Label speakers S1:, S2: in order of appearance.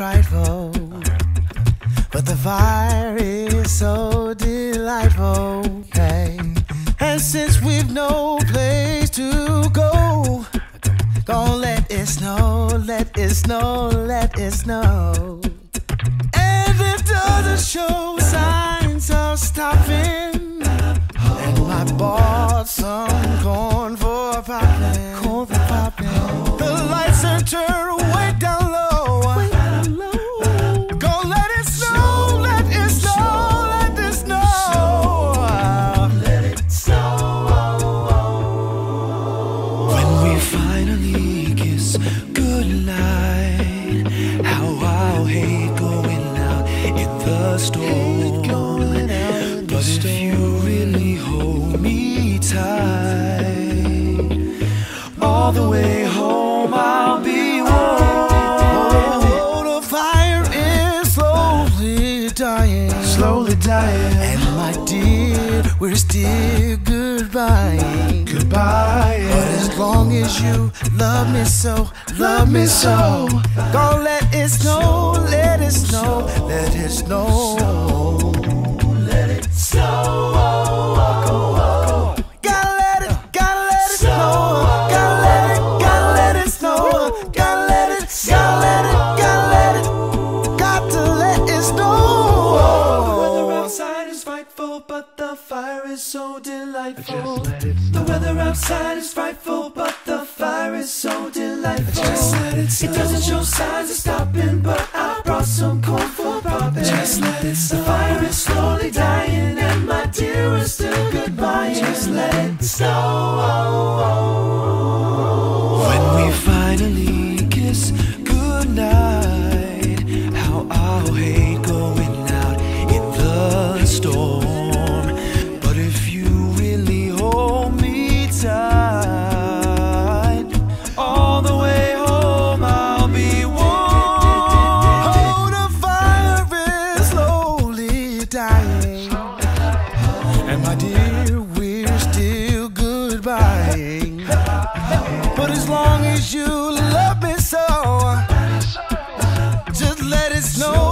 S1: frightful, but the fire is so delightful. Hey. And since we've no place to go, gonna let it snow, let it snow, let it snow. And it doesn't show signs of stopping. And I bought some corn for popping. Corn for popping. The lights are turned finally kiss goodnight, how I'll hate going out in the storm. But if you really hold me tight, all the way home I'll be warm. The fire is slowly dying, slowly dying. And my dear, we're still goodbye, goodbye. Long as you love me so, love me so, go let it snow, let it snow, let it snow.
S2: Delightful. The weather outside is frightful, but the fire is so delightful.
S1: Just let it
S2: It doesn't show signs of stopping, but I brought some corn for popping.
S1: Just let it
S2: The fire is slowly dying, and my dear is still goodbye. Just let it snow. cause you love me so.
S1: Just let
S2: it snow.